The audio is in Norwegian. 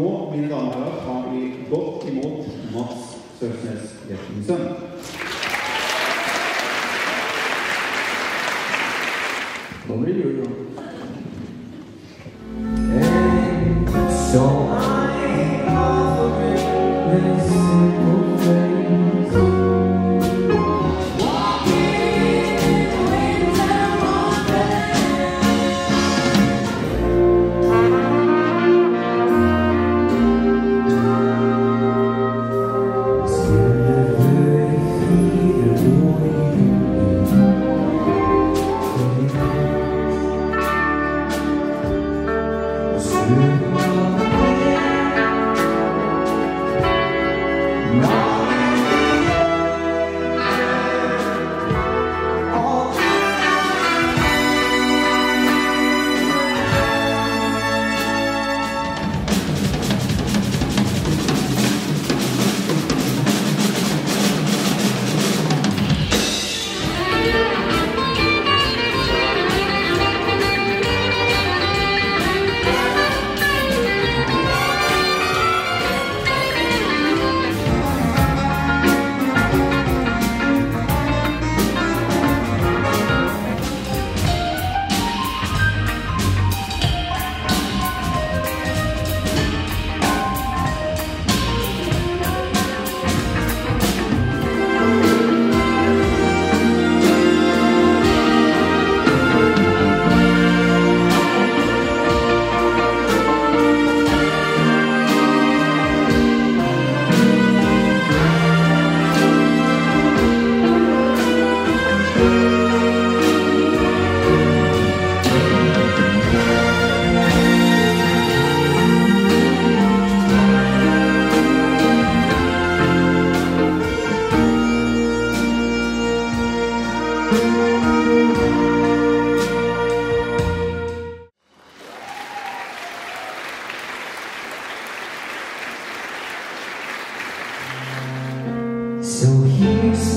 Nå, mine damer og herrer, tar vi godt imot Mats Sørsnes Jeffersen. Nå blir det jul. you. So here's